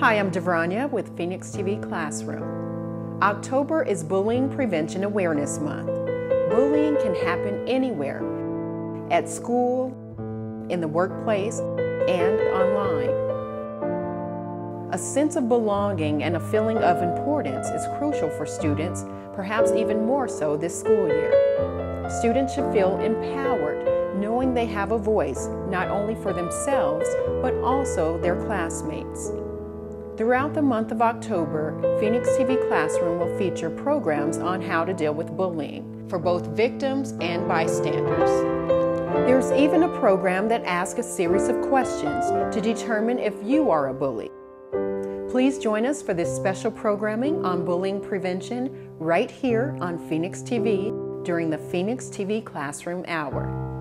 Hi, I'm Devrania with Phoenix TV Classroom. October is Bullying Prevention Awareness Month. Bullying can happen anywhere at school, in the workplace, and online. A sense of belonging and a feeling of importance is crucial for students, perhaps even more so this school year. Students should feel empowered, knowing they have a voice not only for themselves, but also their classmates. Throughout the month of October, Phoenix TV Classroom will feature programs on how to deal with bullying for both victims and bystanders. There's even a program that asks a series of questions to determine if you are a bully. Please join us for this special programming on bullying prevention right here on Phoenix TV during the Phoenix TV Classroom Hour.